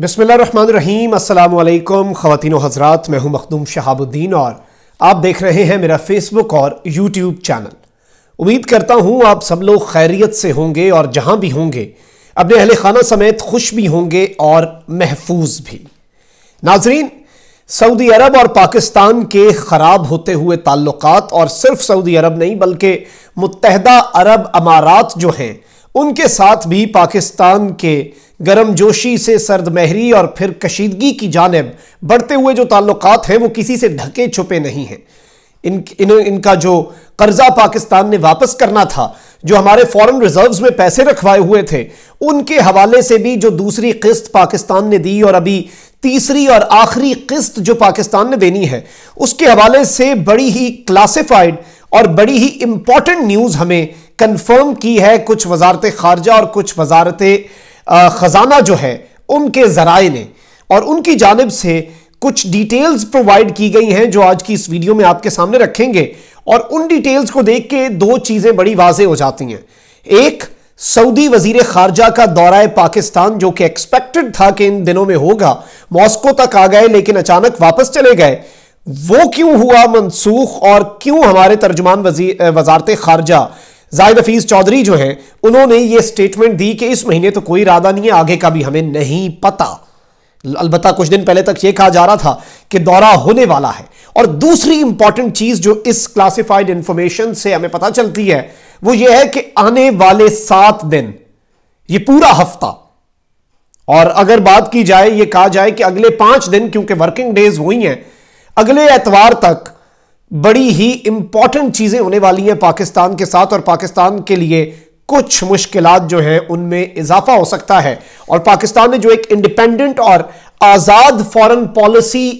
अस्सलाम वालेकुम ख़वातीन हज़रात, मैं हूँ मखदूम शहाबुद्दीन और आप देख रहे हैं मेरा फेसबुक और यूट्यूब चैनल उम्मीद करता हूँ आप सब लोग खैरियत से होंगे और जहाँ भी होंगे, अपने अहल खाना समेत खुश भी होंगे और महफूज भी। नाजरीन, सऊदी अरब और पाकिस्तान के ख़राब होते हुए ताल्लुकात, और सिर्फ़ सऊदी अरब नहीं, बल्कि मुतहदा अरब अमारात जो हैं उनके साथ भी पाकिस्तान के गर्मजोशी से सर्द महरी और फिर कशीदगी की जानब बढ़ते हुए जो ताल्लुकात हैं वो किसी से ढके छुपे नहीं हैं। इन, इन इनका जो कर्जा पाकिस्तान ने वापस करना था जो हमारे फॉरेन रिजर्व्स में पैसे रखवाए हुए थे उनके हवाले से भी जो दूसरी किस्त पाकिस्तान ने दी और अभी तीसरी और आखिरी किस्त जो पाकिस्तान ने देनी है उसके हवाले से बड़ी ही क्लासिफाइड और बड़ी ही इंपॉर्टेंट न्यूज़ हमें कंफर्म की है कुछ वजारत खारजा और कुछ वजारत ख़जाना जो है, उनके ज़राए ने। और उनकी जानब से कुछ डिटेल्स प्रोवाइड की गई हैं जो आज की इस वीडियो में आपके सामने रखेंगे। और उन डिटेल्स को देख के दो चीज़ें बड़ी वाजे हो जाती हैं। एक, सऊदी वज़ीर खारजा का दौरा पाकिस्तान, जो कि एक्सपेक्टेड था कि इन दिनों में होगा, मॉस्को तक आ गए, लेकिन अचानक वापस चले गए। वो क्यों हुआ, मनसूख? और क्यों हमारे तर्जुमान वजारत खारजा जाहिद हफीज चौधरी जो हैं, उन्होंने ये स्टेटमेंट दी कि इस महीने तो कोई इरादा नहीं है, आगे का भी हमें नहीं पता। अलबत् कुछ दिन पहले तक यह कहा जा रहा था कि दौरा होने वाला है। और दूसरी इंपॉर्टेंट चीज़ जो इस क्लासिफाइड इंफॉर्मेशन से हमें पता चलती है, वो ये है कि आने वाले सात दिन, ये पूरा हफ़्ता। और अगर बात की जाए, ये कहा जाए कि अगले पाँच दिन, क्योंकि वर्किंग डेज़ हुई हैं, अगले एतवार तक बड़ी ही इंपॉर्टेंट चीज़ें होने वाली हैं पाकिस्तान के साथ और पाकिस्तान के लिए कुछ मुश्किल जो हैं उनमें इजाफा हो सकता है। और पाकिस्तान ने जो एक इंडिपेंडेंट और आज़ाद फॉरेन पॉलिसी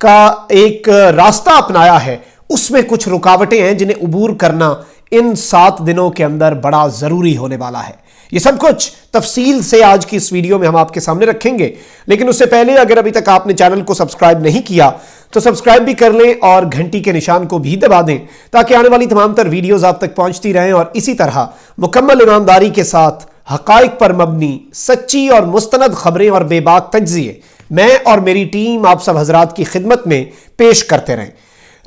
का एक रास्ता अपनाया है, उसमें कुछ रुकावटें हैं जिन्हें अबूर करना इन सात दिनों के अंदर बड़ा ज़रूरी होने वाला है। ये सब कुछ तफसील से आज की इस वीडियो में हम आपके सामने रखेंगे। लेकिन उससे पहले अगर अभी तक आपने चैनल को सब्सक्राइब नहीं किया तो सब्सक्राइब भी कर लें और घंटी के निशान को भी दबा दें, ताकि आने वाली तमाम तर वीडियोज़ आप तक पहुँचती रहें और इसी तरह मुकम्मल ईमानदारी के साथ हकाइक पर मबनी, सच्ची और मुस्तनद खबरें और बेबाक तजिए मैं और मेरी टीम आप सब हजरात की खिदमत में पेश करते रहें।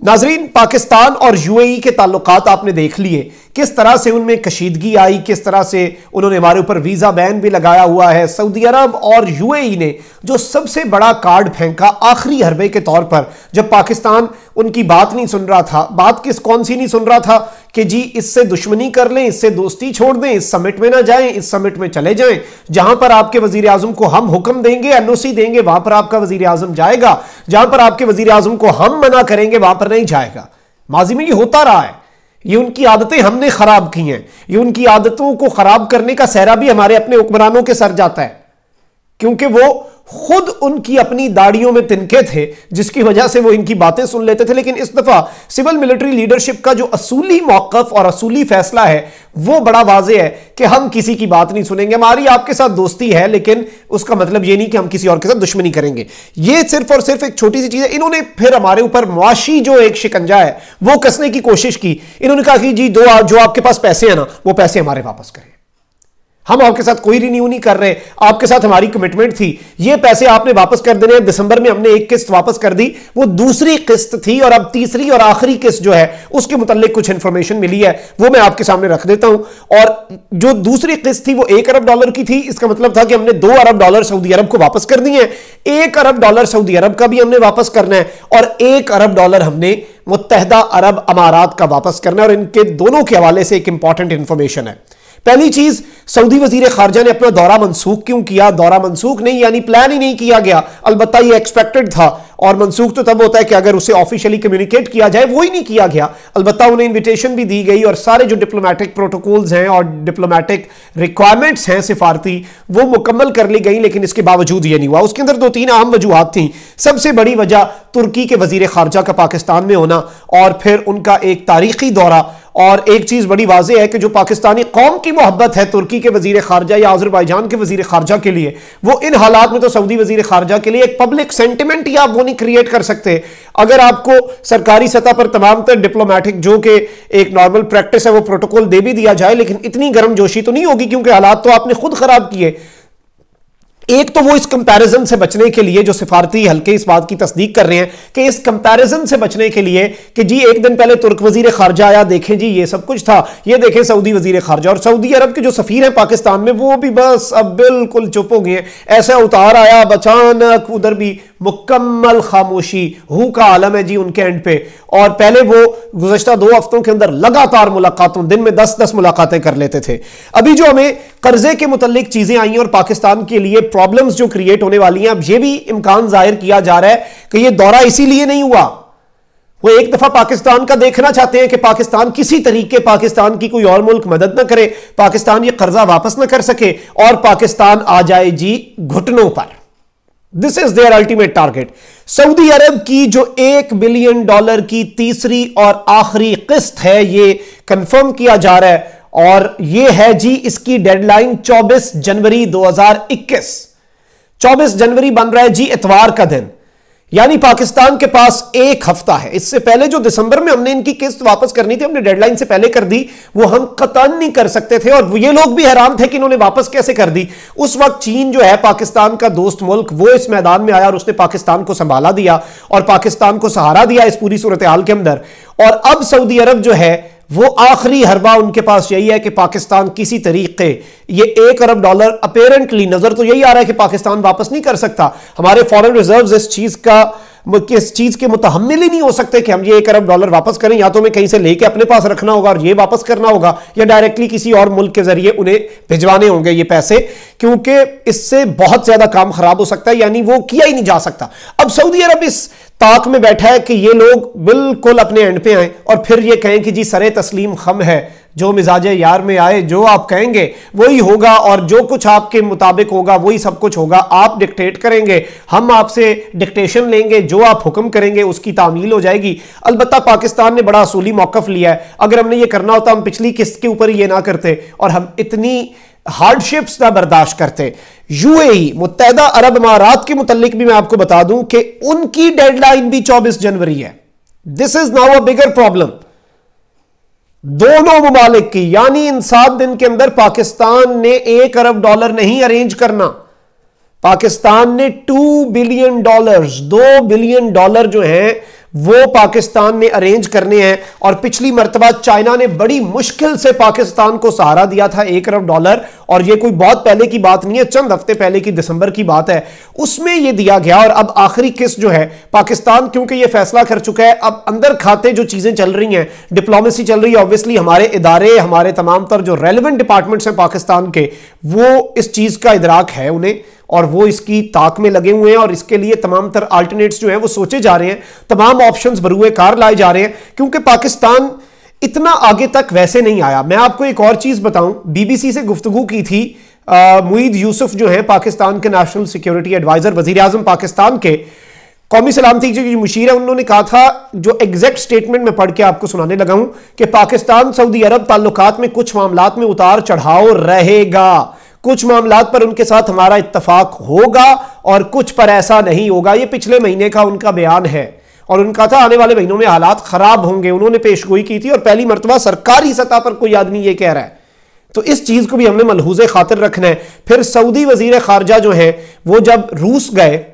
नाजरीन, पाकिस्तान और यूएई के ताल्लुक आपने देख लिए। किस तरह से उनमें कशीदगी आई, किस तरह से उन्होंने हमारे ऊपर वीज़ा बैन भी लगाया हुआ है। सऊदी अरब और यूएई ने जो सबसे बड़ा कार्ड फेंका आखिरी हरबे के तौर पर, जब पाकिस्तान उनकी बात नहीं सुन रहा था। बात किस, कौन सी नहीं सुन रहा था? कि जी इससे दुश्मनी कर लें, इससे दोस्ती छोड़ दें, इस समिट में ना जाएँ, इस समिट में चले जाएँ, जहाँ पर आपके वज़ीर आज़म को हम हुक्म देंगे, एनओसी देंगे, वहाँ पर आपका वज़ीर आज़म जाएगा। जहाँ पर आपके वज़ीर आज़म को हम मना करेंगे, वहाँ पर नहीं जाएगा। माजी में ये होता रहा है। ये उनकी आदतें हमने खराब की हैं। ये उनकी आदतों को खराब करने का सहरा भी हमारे अपने हुक्मरानों के सर जाता है। क्योंकि वो खुद उनकी अपनी दाढ़ियों में तिनके थे, जिसकी वजह से वो इनकी बातें सुन लेते थे। लेकिन इस दफ़ा सिविल मिलिट्री लीडरशिप का जो असूली मौकफ और असूली फैसला है, वो बड़ा वाजे है कि हम किसी की बात नहीं सुनेंगे। हमारी आपके साथ दोस्ती है, लेकिन उसका मतलब ये नहीं कि हम किसी और के साथ दुश्मनी करेंगे। ये सिर्फ़ और सिर्फ़ एक छोटी सी चीज़ है। इन्होंने फिर हमारे ऊपर मुआशी जो एक शिकंजा है, वो कसने की कोशिश की। इन्होंने कहा कि जी, दो जो आपके पास पैसे हैं ना, वो पैसे हमारे वापस करें। हम आपके साथ कोई रिन्यू नहीं कर रहे आपके साथ हमारी कमिटमेंट थी। ये पैसे आपने वापस कर देने हैं। दिसंबर में हमने एक किस्त वापस कर दी। वो दूसरी किस्त थी और अब तीसरी और आखिरी किस्त जो है, उसके मुतालिक कुछ इंफॉर्मेशन मिली है। वो मैं आपके सामने रख देता हूँ। और जो दूसरी किस्त थी, वो एक अरब डॉलर की थी। इसका मतलब था कि हमने दो अरब डॉलर सऊदी अरब को वापस कर दिए एक अरब डॉलर सऊदी अरब का भी हमने वापस करना है और एक अरब डॉलर हमने मुतहदा अरब अमारात का वापस करना है। और इनके दोनों के हवाले से एक इंपॉर्टेंट इंफॉर्मेशन है। पहली चीज़, सऊदी वज़ीर खारजा ने अपना दौरा मनसूख क्यों किया? दौरा मनसूख नहीं, यानी प्लान ही नहीं किया गया। अलबत्ता ये एक्सपेक्टेड था। और मनसूख तो तब होता है कि अगर उसे ऑफिशियली कम्युनिकेट किया जाए, वो ही नहीं किया गया। अलबत् उन्हें इन्विटेशन भी दी गई और सारे जो डिप्लोमेटिक प्रोटोकॉल्स हैं और डिप्लोमेटिक रिक्वायरमेंट्स हैं सिफारती, वो मुकम्मल कर ली गई, लेकिन इसके बावजूद ये नहीं हुआ। उसके अंदर दो तीन अहम वजूहत थी। सबसे बड़ी वजह तुर्की के वज़ीर खारजा का पाकिस्तान में होना और फिर उनका एक तारीखी दौरा। और एक चीज़ बड़ी वाजे है कि जो पाकिस्तानी कौम की मोहब्बत है तुर्की के वज़ीर खारजा या आजरबाईजान के वज़ीर खारजा के लिए, वो इन हालात में तो सऊदी वज़ीर खारजा के लिए एक पब्लिक सेंटिमेंट या आप नहीं क्रिएट कर सकते। अगर आपको सरकारी सतह पर तमाम तरह डिप्लोमेटिक जो कि एक नॉर्मल प्रैक्टिस है, वो प्रोटोकॉल दे भी दिया जाए, लेकिन इतनी गर्म जोशी तो नहीं होगी, क्योंकि हालात तो आपने खुद खराब किए। एक तो वो इस कंपैरिजन से बचने के लिए जो सिफारती हल्के इस बात की तस्दीक कर रहे हैं कि इस कंपैरिजन से बचने के लिए कि जी, एक दिन पहले तुर्क वज़ीर खारजा आया, देखें जी, ये सब कुछ था। ये देखें सऊदी वज़ीर खारजा। और सऊदी अरब के जो सफीर हैं पाकिस्तान में, वो भी बस अब बिल्कुल चुप हो गए ऐसा उतार आया अचानक उधर भी मुकम्मल खामोशी, हु का आलम है जी उनके एंड पे। और पहले वो गुजशत दो हफ्तों के अंदर लगातार मुलाकातों, दिन में दस दस मुलाकातें कर लेते थे। अभी जो हमें कर्जे के मुतलिक चीज़ें आई और पाकिस्तान के लिए प्रॉब्लम्स जो क्रिएट होने वाली हैं। अब यह भी इम्कान ज़ाहिर किया जा रहा है कि यह दौरा इसीलिए नहीं हुआ। वो एक दफ़ा पाकिस्तान का देखना चाहते हैं कि पाकिस्तान किसी तरीके पाकिस्तान की कोई और मुल्क मदद ना करे, पाकिस्तान ये कर्जा वापस ना कर सके और पाकिस्तान आ जाए जी घुटनों पर। This is their ultimate target Saudi Arab की जो एक बिलियन डॉलर की तीसरी और आखिरी किस्त है, ये कंफर्म किया जा रहा है। और ये है जी इसकी डेडलाइन 24 जनवरी 2021 24 जनवरी बन रहा है जी इतवार का दिन। यानी पाकिस्तान के पास एक हफ़्ता है। इससे पहले जो दिसंबर में हमने इनकी किस्त वापस करनी थी, हमने डेडलाइन से पहले कर दी, वो हम कतन नहीं कर सकते थे और ये लोग भी हैरान थे कि इन्होंने वापस कैसे कर दी। उस वक्त चीन जो है, पाकिस्तान का दोस्त मुल्क, वो इस मैदान में आया और उसने पाकिस्तान को संभाला दिया और पाकिस्तान को सहारा दिया इस पूरी सूरत हाल के अंदर। और अब सऊदी अरब जो है वो आखिरी हरबा उनके पास यही है कि पाकिस्तान किसी तरीके, ये एक अरब डॉलर अपेरेंटली नज़र तो यही आ रहा है कि पाकिस्तान वापस नहीं कर सकता। हमारे फॉरेन रिजर्व्स इस चीज़ का किस चीज़ के मुतहमिल ही नहीं हो सकते कि हम ये एक अरब डॉलर वापस करें, या तो हमें कहीं से लेके अपने पास रखना होगा और ये वापस करना होगा, या डायरेक्टली किसी और मुल्क के ज़रिए उन्हें भिजवाने होंगे ये पैसे, क्योंकि इससे बहुत ज़्यादा काम खराब हो सकता है, यानी वो किया ही नहीं जा सकता। अब सऊदी अरब इस ताक में बैठा है कि ये लोग बिल्कुल अपने एंड पे आए और फिर ये कहें कि जी सरे तस्लीम खम है, जो मिजाज यार में आए, जो आप कहेंगे, वही होगा और जो कुछ आपके मुताबिक होगा, वही सब कुछ होगा। आप डिक्टेट करेंगे, हम आपसे डिक्टेशन लेंगे, जो आप हुक्म करेंगे, उसकी तामील हो जाएगी। अलबत्ता पाकिस्तान ने बड़ा असूली मौकफ लिया है। अगर हमने ये करना होता, हम पिछली किस्त के ऊपर ये ना करते और हम इतनी हार्डशिप्स ना बर्दाश्त करते। यूएई मुतहदा अरब अमारात के मुतलिक भी मैं आपको बता दूँ कि उनकी डेडलाइन भी 24 जनवरी है। This is now a bigger problem दोनों ममालिक की, यानी इन सात दिन के अंदर पाकिस्तान ने एक अरब डॉलर नहीं अरेंज करना। पाकिस्तान ने टू बिलियन डॉलर्स दो बिलियन डॉलर जो है वो पाकिस्तान ने अरेंज करने हैं और पिछली मरतबा चाइना ने बड़ी मुश्किल से पाकिस्तान को सहारा दिया था एक अरब डॉलर। और ये कोई बहुत पहले की बात नहीं है, चंद हफ़्ते पहले की दिसंबर की बात है। उसमें ये दिया गया और अब आखिरी किस्त जो है, पाकिस्तान, क्योंकि ये फैसला कर चुका है, अब अंदर खाते जो चीज़ें चल रही हैं डिप्लोमेसी चल रही है ऑब्वियसली हमारे इदारे, हमारे तमाम तर जो रेलिवेंट डिपार्टमेंट्स हैं पाकिस्तान के, वो इस चीज़ का इदराक है उन्हें। और वो इसकी ताक में लगे हुए हैं और इसके लिए तमाम तर अल्टरनेट्स जो हैं वो सोचे जा रहे हैं। तमाम ऑप्शंस बरुए कार लाए जा रहे हैं, क्योंकि पाकिस्तान इतना आगे तक वैसे नहीं आया। मैं आपको एक और चीज़ बताऊँ बीबीसी से गुफ्तगु की थी मुईद यूसुफ जो है पाकिस्तान के नेशनल सिक्योरिटी एडवाइजर वज़ीर आज़म पाकिस्तान के। कौमी सलामती जो मुशीर है, उन्होंने कहा था, जो एग्जैक्ट स्टेटमेंट में पढ़ के आपको सुनाने लगा हूँ, कि पाकिस्तान, सऊदी अरब ताल्लुकात में कुछ मामला में उतार चढ़ाव रहेगा। कुछ मामला पर उनके साथ हमारा इतफाक होगा और कुछ पर ऐसा नहीं होगा। ये पिछले महीने का उनका बयान है और उनका था, आने वाले महीनों में हालात खराब होंगे, उन्होंने पेशगोई की थी और पहली मरतबा सरकारी सतह पर कोई आदमी ये कह रहा है। तो इस चीज़ को भी हमने मलहूज खातिर रखना है। फिर सऊदी वज़ीर खारजा जो है, वो जब रूस गए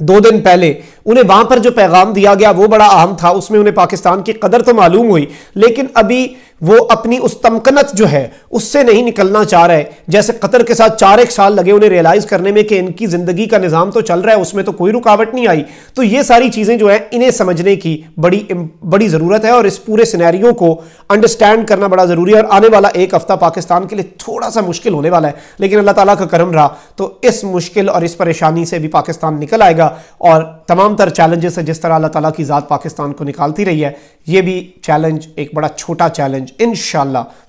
दो दिन पहले, उन्हें वहाँ पर जो पैगाम दिया गया, वो बड़ा अहम था। उसमें उन्हें पाकिस्तान की कदर तो मालूम हुई, लेकिन अभी वो अपनी उस तमकनत जो है, उससे नहीं निकलना चाह रहे। जैसे कतर के साथ चार एक साल लगे, उन्हें रियलाइज़ करने में कि इनकी ज़िंदगी का निज़ाम तो चल रहा है, उसमें तो कोई रुकावट नहीं आई। तो ये सारी चीज़ें जो है, इन्हें समझने की बड़ी बड़ी ज़रूरत है और इस पूरे सिनेरियो को अंडरस्टैंड करना बड़ा ज़रूरी है और आने वाला एक हफ़्ता पाकिस्तान के लिए थोड़ा सा मुश्किल होने वाला है। लेकिन अल्लाह ताला का करम रहा तो इस मुश्किल और इस परेशानी से भी पाकिस्तान निकल आएगा और तमाम तर चैलेंजेस है जिस तरह अल्लाह ताला की ज़ात पाकिस्तान को निकालती रही है। ये भी चैलेंज एक बड़ा छोटा चैलेंज इन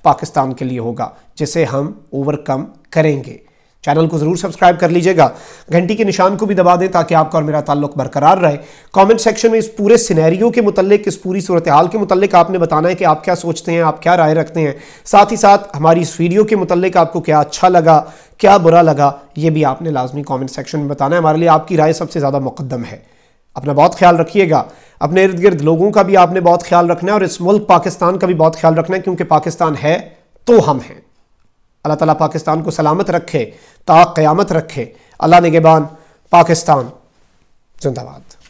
पाकिस्तान के लिए होगा, जिसे हम ओवरकम करेंगे। चैनल को ज़रूर सब्सक्राइब कर लीजिएगा। घंटी के निशान को भी दबा दें ताकि आपका और मेरा ताल्लुक बरकरार रहे। कमेंट सेक्शन में इस पूरे सिनेरियो के मुतलिक इस पूरी सूरत हाल के मुतलिक आपने बताना है कि आप क्या सोचते हैं, आप क्या राय रखते हैं। साथ ही साथ हमारी इस वीडियो के मुतलिक आपको क्या अच्छा लगा, क्या बुरा लगा, ये भी आपने लाजमी कॉमेंट सेक्शन में बताना है। हमारे लिए आपकी राय सबसे ज़्यादा मुकदम है। अपना बहुत ख्याल रखिएगा। अपने इर्द गिर्द लोगों का भी आपने बहुत ख्याल रखना है और इस मुल्क पाकिस्तान का भी बहुत ख्याल रखना है, क्योंकि पाकिस्तान है तो हम हैं। अल्लाह ताला पाकिस्तान को सलामत रखे ता क़यामत रखे। अल्लाह निगेबान, पाकिस्तान, जिंदाबाद।